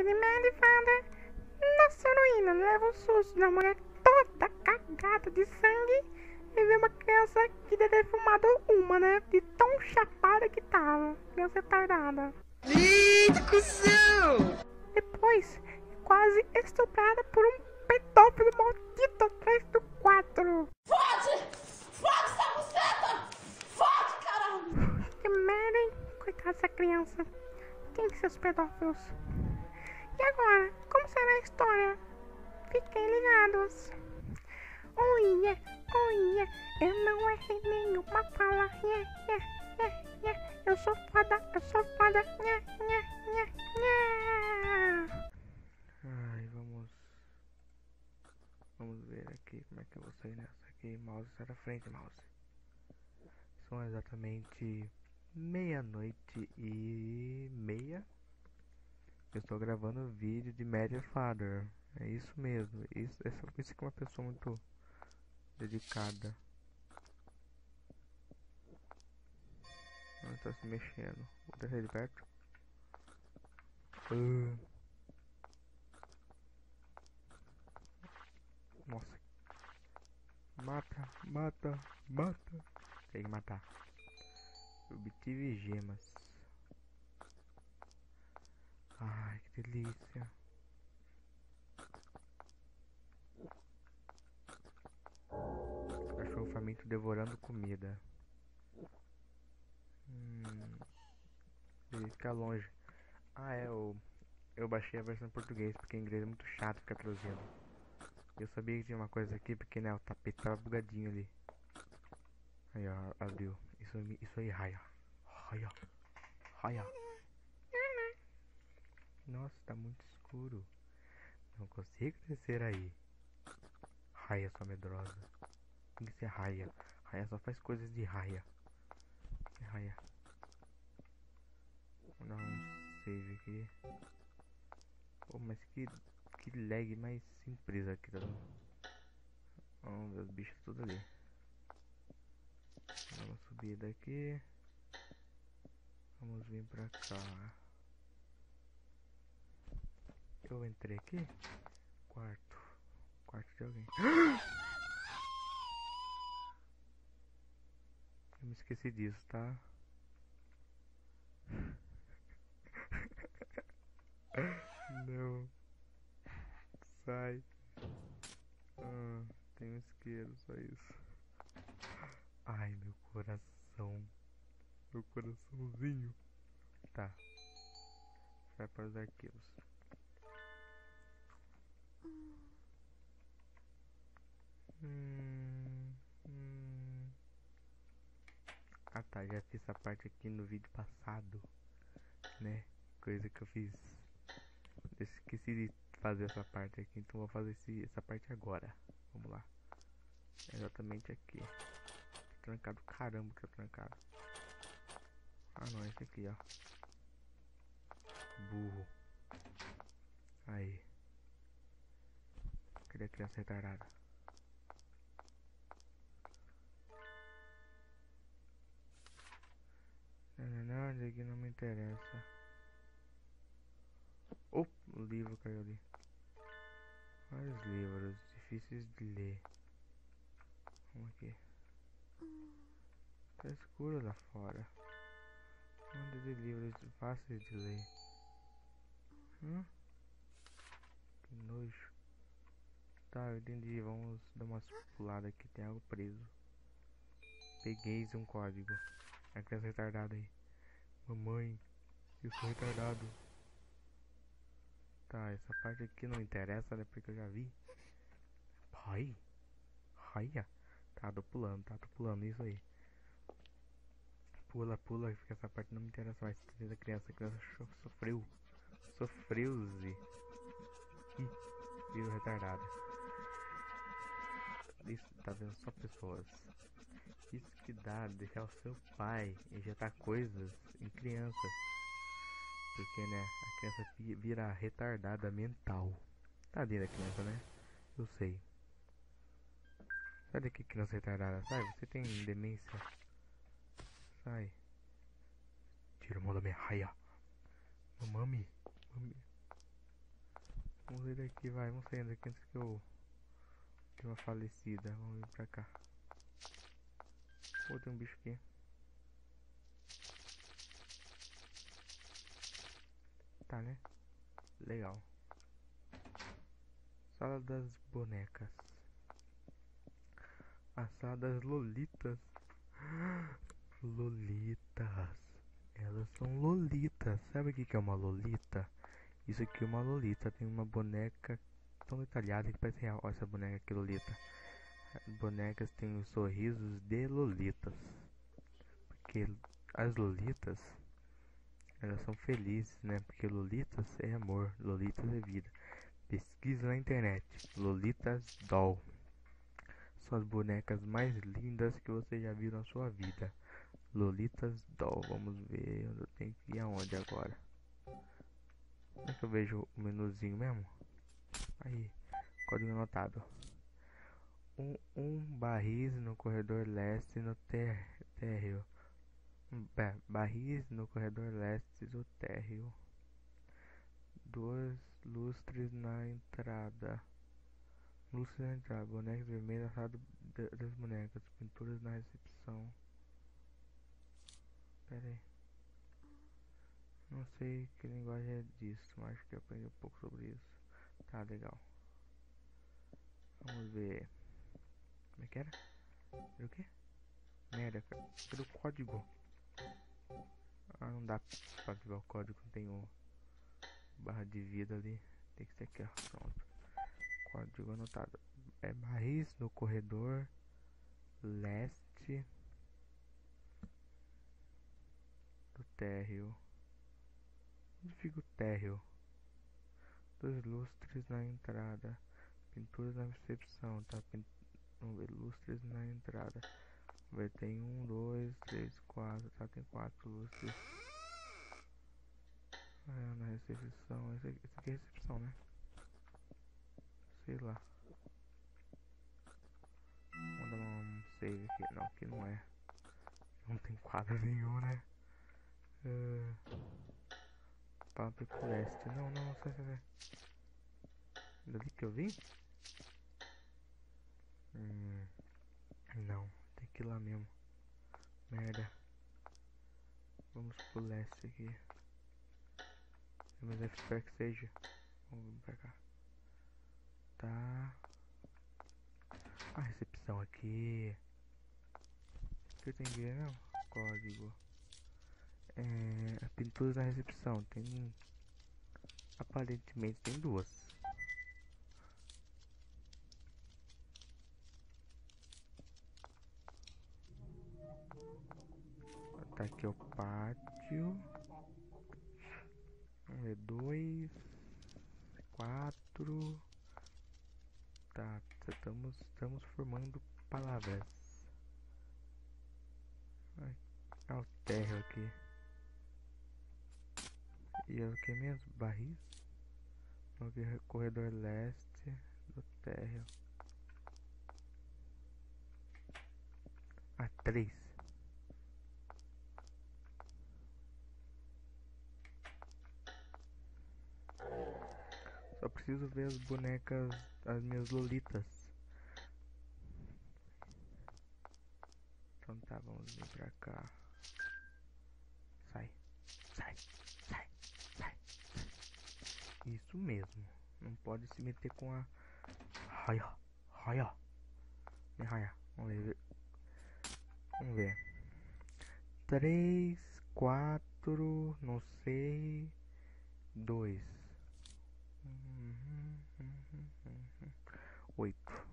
ele, Mad Father. Nossa heroína leva um susto da mulher toda cagada de sangue e vê uma criança que deve ter fumado uma, né? De tão chapada que tava. Criança retardada. Eita, cuzão! Depois, quase estuprada por um pedófilo maldito atrás do quadro. Fode! Fode essa buceta! Fode, caralho! Que merda, hein? Coitada dessa criança. Quem que são os pedófilos? E agora, como será a história? Fiquem ligados. Oh yeah, eu não errei nenhuma fala. Yeah, yeah, yeah, yeah. Eu sou foda, eu sou foda. Yeah, yeah, yeah, yeah. Ai, vamos. Vamos ver aqui como é que eu vou sair nessa aqui. Mouse sai da frente, mouse. São exatamente meia-noite e meia. Eu estou gravando vídeo de Media Father. É isso mesmo. Isso, essa, isso que é uma pessoa muito dedicada. Não está se mexendo. Vou deixar ele perto. Ah. Nossa. Mata, mata, mata. Tem que matar. Obtive gemas. Ai, que delícia. Cachorro faminto devorando comida. Hum. Ele fica longe. Ah, é, eu, eu baixei a versão em português, porque em inglês é muito chato ficar traduzindo. Eu sabia que tinha uma coisa aqui, porque né, o tapete tava bugadinho ali. Aí, ó, abriu. Isso, isso aí, raia. Raia. Raia. Nossa, tá muito escuro. Não consigo descer aí. Raia, sua medrosa. Tem que ser raia. Raia só faz coisas de raia. Raia. Vou dar um save aqui. Pô, mas que, que lag mais simples aqui, tá? Vamos ver os bichos tudo ali. Vamos subir daqui. Vamos vir pra cá. Eu entrei aqui. Quarto. Quarto de alguém. Eu me esqueci disso, tá? Não. Sai. Ah, tem um só isso. Ai, meu coração. Meu coraçãozinho. Tá. Vai para os arquivos. Hum, hum. Ah tá, já fiz essa parte aqui no vídeo passado, né? Coisa que eu fiz. Eu esqueci de fazer essa parte aqui, então vou fazer esse, essa parte agora. Vamos lá. Exatamente aqui. Trancado, caramba que eu trancado. Ah não, esse aqui, ó. Burro. Aí. Cadê a criança retardada? Não, não, isso aqui não me interessa. O livro caiu ali. Vários livros difíceis de ler. Vamos aqui. Tá escuro lá fora. Manda de livros fáceis de ler. Hum? Que nojo. Tá, eu entendi. Vamos dar umas puladas aqui. Tem algo preso. Peguei um código. A criança retardada aí. Mamãe, eu sou retardado. Tá, essa parte aqui não interessa, né? Porque eu já vi. Pai. Raia. Tá, tô pulando, tá? Tô pulando isso aí. Pula, pula, porque essa parte não me interessa mais. Da criança, a criança sofreu. Sofreu-se. Ih, virou retardada. Isso, tá vendo só pessoas. Isso que dá deixar o seu pai injetar coisas em crianças. Porque, né, a criança vira retardada mental. Tadinha da criança, né? Eu sei. Sai daqui, criança retardada. Sai, você tem demência. Sai. Tira a mão da minha raia. Mami. Mami. Vamos ver daqui, vai. Vamos sair daqui antes que eu... Tem uma falecida. Vamos vir pra cá. Pô, tem um bicho aqui. Tá, né? Legal. Sala das bonecas. A sala das lolitas. Lolitas. Elas são lolitas. Sabe o que é uma lolita? Isso aqui é uma lolita. Tem uma boneca tão detalhada que parece real. Olha essa boneca aqui, lolita. As bonecas têm os sorrisos de lolitas. Porque as lolitas, elas são felizes, né? Porque lolitas é amor, lolitas é vida. Pesquisa na internet. Lolitas Doll. São as bonecas mais lindas que você já viu na sua vida. Lolitas Doll. Vamos ver eu tenho que ir aonde agora. Como é que eu vejo o menuzinho mesmo? Aí, código anotado. Um, um barris no corredor leste no ter, térreo. Barris no corredor leste do térreo. Dois lustres na entrada. Lustres na entrada. Bonecas vermelhas, assado das bonecas. Pinturas na recepção. Pera aí. Não sei que linguagem é disso, mas acho que aprendi um pouco sobre isso. Tá legal. Vamos ver. Como é que era? Era o quê? Merda, cara. Cadê o código? Ah, não dá pra ativar o código, tem o barra de vida ali. Tem que ser aqui, ó. Pronto. Código anotado. É barris no corredor leste do térreo. Onde fica o térreo? Dois lustres na entrada. Pinturas na recepção, tá? Lustres na entrada. Ver, tem um, dois, três, quatro, tá? Tem quatro lustres. Ah, na recepção. Esse esse aqui é recepção, né? Sei lá. Vamos dar um save aqui. Não, aqui não é. Não tem quadro nenhum, né? Uh... Public Leste. Não, não, sai, sai. Dali que eu vi? Hum, não, tem que ir lá mesmo. Merda. Vamos pro leste aqui. Mas espero que seja. Vamos pra cá. Tá. A recepção aqui. Que eu tenho que ver não? Código. É, pinturas na recepção. Tem. Aparentemente tem duas. Tá aqui o pátio. Vamos ver, dois, quatro. Tá, estamos, estamos formando palavras. Ai, é o térreo aqui. E é o que mesmo? Barris? No corredor leste do térreo. A três. Só preciso ver as bonecas, as minhas lolitas. Então tá, vamos vir pra cá. Sai, sai. Isso mesmo. Não pode se meter com a raia, raia. Me raia. Vamos ver. Vamos ver. Três, quatro, não sei, dois. Oito.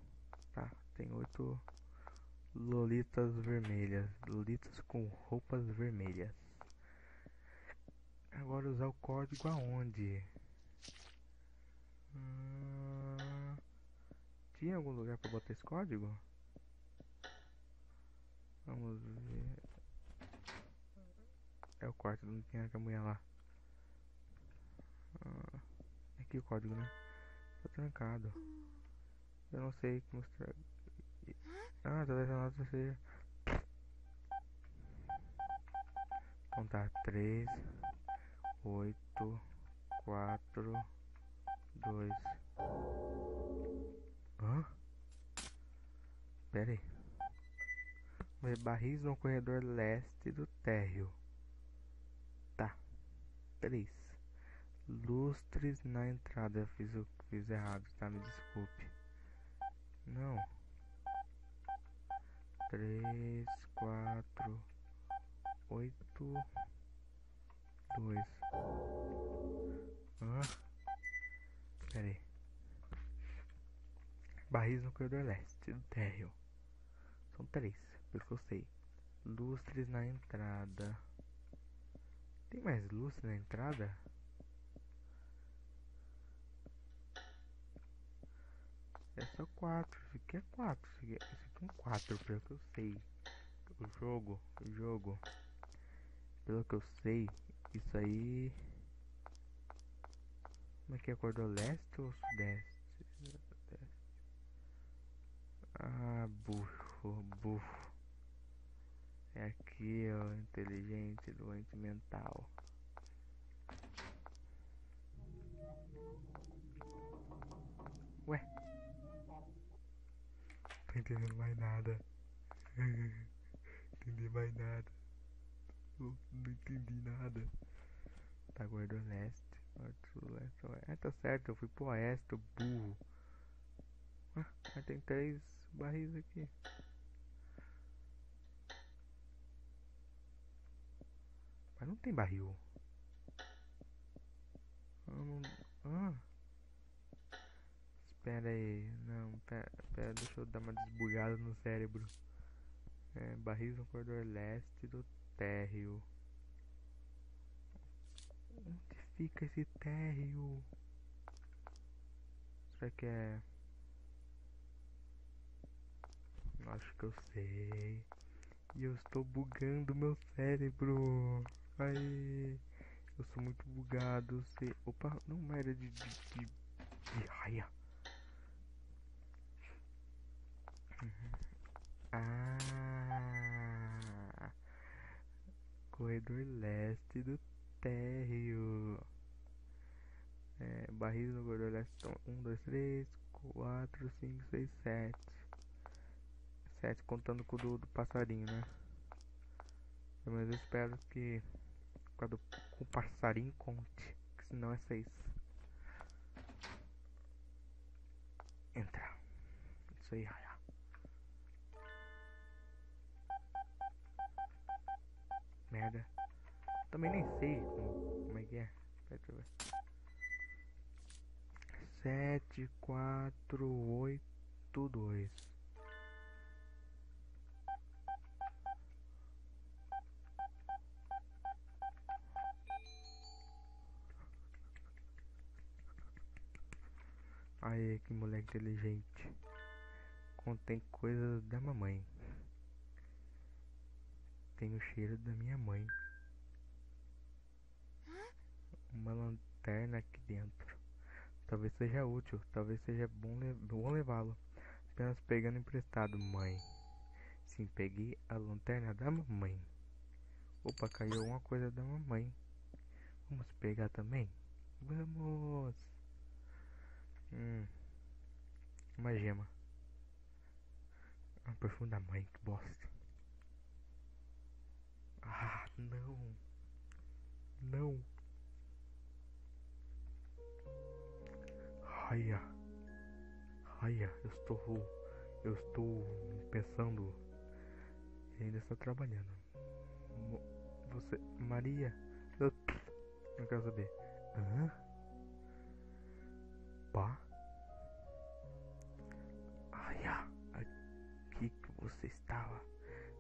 Tá, tem oito lolitas vermelhas. Lolitas com roupas vermelhas. Agora usar o código aonde? Hum, tinha algum lugar para botar esse código? Vamos ver. É o quarto, não tem a mulher lá. Ah, aqui o código, né? Tá trancado. Eu não sei como mostrar. Ah, tá deixando você. Então tá, 3, 8, 4, dois. Hã? Pera aí. Barris no corredor leste do térreo. Tá. Três. Lustres na entrada. Eu fiz, o, fiz errado, tá? Me desculpe. Não. Três, quatro, oito, dois. Ah. Pera aí. Barris no corredor leste do térreo. São três, pelo que eu sei. Lustres na entrada. Tem mais lustre na entrada? É só quatro. Isso aqui é quatro. Isso aqui é, isso aqui é um quatro, pelo que eu sei. O jogo, o jogo. Pelo que eu sei, isso aí. Como é que é? Acordou leste ou sudeste? Ah, bufo, bufo. É aqui, ó, inteligente, doente mental. Ué? Não tô entendendo mais nada. entendi mais nada. Não, não entendi nada. Tá, guardou leste. Ah, tá certo, eu fui pro oeste, burro. Ah, mas tem três barris aqui. Mas não tem barril. Ah, não... ah. Espera aí. Não, pera, pera, deixa eu dar uma desbugada no cérebro. É, barris no corredor leste do térreo. Onde fica esse térreo? Será que é... Acho que eu sei. E eu estou bugando meu cérebro. Aí, eu sou muito bugado. Sei. Opa, não era de, de, de, de raia. Uhum. Ah, corredor leste do térreo. É, barris no corredor leste. 1, 2, 3, 4, 5, 6, 7. 7 contando com o do, do passarinho, né? Mas eu espero que com o passarinho conte, que senão é 6. Entra. Isso aí, Raya. Merda. Também nem sei como, como é que é. Deixa eu ver. 7, 4, 8, 2. Aí, que moleque inteligente. Contém coisas da mamãe. Tem o cheiro da minha mãe. Uma lanterna aqui dentro. Talvez seja útil, talvez seja bom, le bom levá-lo. Apenas pegando emprestado, mãe. Sim, peguei a lanterna da mamãe. Opa, caiu uma coisa da mamãe. Vamos pegar também? Vamos! Hum. Uma gema. Um perfume da mãe, que bosta. Ah, não. Não. Raia. Raia, eu estou. Eu estou pensando. E ainda está trabalhando. Você. Maria. Eu quero saber. Hã? Pá? Raia, aqui que você estava.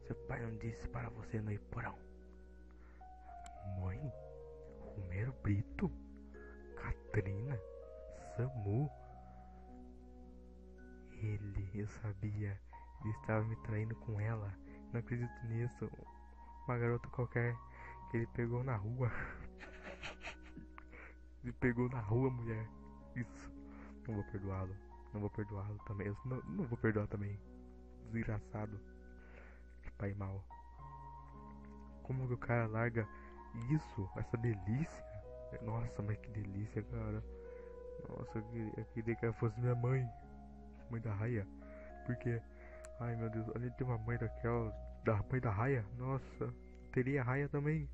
Seu pai não disse para você não ir porão. Mãe? Romero Brito? Katrina? Samu? Ele, eu sabia. Ele estava me traindo com ela. Não acredito nisso. Uma garota qualquer que ele pegou na rua. ele pegou na rua, mulher. Isso. Não vou perdoá-lo. Não vou perdoá-lo também. Eu não, não vou perdoar também. Desgraçado. Que pai mal. Como que o cara larga isso? Essa delícia? Nossa, mas que delícia, cara. Nossa, eu queria, eu queria que ela fosse minha mãe. Mãe da Raia. Porque, ai meu Deus, além de ter uma mãe daquela, da mãe da Raia, nossa, teria Raia também.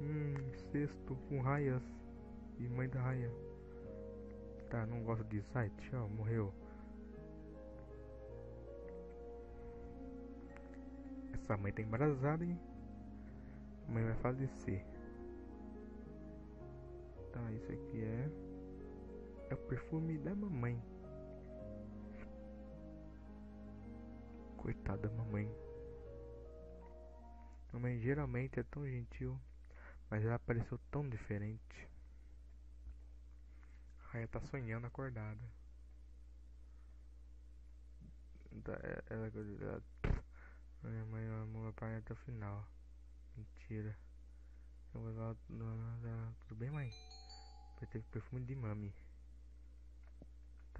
Hum, sexto com raias e mãe da Raia. Tá, não gosto disso. Sai, tchau, morreu. Essa mãe tá embarazada, hein? A mãe vai falecer. Tá, isso aqui é. É o perfume da mamãe. Coitada da mamãe. Mamãe geralmente é tão gentil, mas ela pareceu tão diferente. Raya tá sonhando acordada. Tá, é- Ela, ela, minha mãe amou meu pai até o final. Mentira. Eu vou na- Tudo bem, mãe? Vai ter perfume de mami.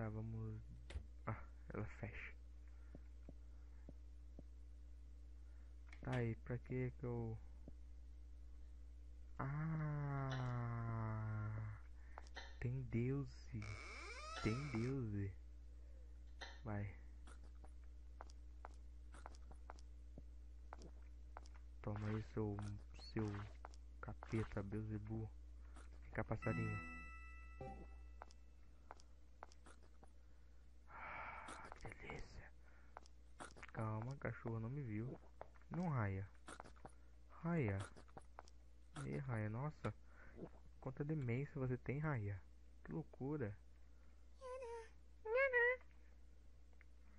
Tá, vamos. Ah, ela fecha. Tá aí, pra que que eu. Ah! Tem Deus. Tem Deus. Vai. Toma aí seu. seu capeta, Beuzebu. Fica passarinho. Ah, que delícia. Calma, cachorro não me viu. Não raia. Raia. Aí, raia, nossa. Quanta demência você tem, raia. Que loucura.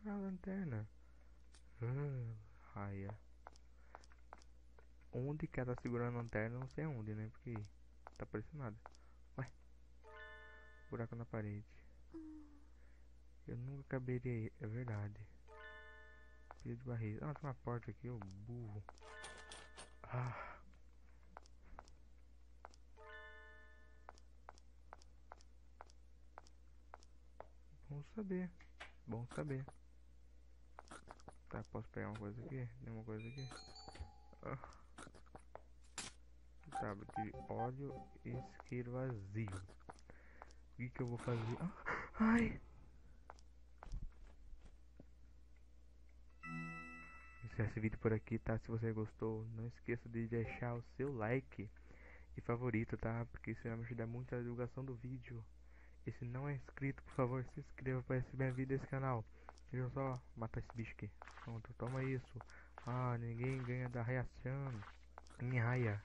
A lanterna. Ah, raia. Onde que ela tá segurando a lanterna? Não sei onde, né? Porque tá aparecendo nada. Ué. Buraco na parede. Eu nunca caberia. É verdade. Pilha de barriga. Ah, tem uma porta aqui, ô burro. Ah. Bom saber. Bom saber. Tá, posso pegar uma coisa aqui? Tem uma coisa aqui? Ah. Tábua de óleo e isqueiro vazio. O que que eu vou fazer? Ah, ai! Encerra esse vídeo por aqui, tá? Se você gostou, não esqueça de deixar o seu like e favorito, tá? Porque isso vai me ajudar muito na divulgação do vídeo. E se não é inscrito, por favor, se inscreva para receber vídeo desse canal. Eu só matar esse bicho aqui. Pronto, toma isso. Ah, ninguém ganha da. Minha raia.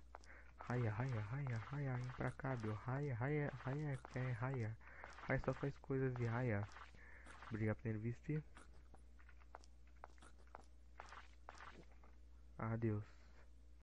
Raia, raia, raia, raia, implacável. Raia, raia, raia, é raia. Raia só faz coisas de raia. Obrigado por ter visto. Adeus.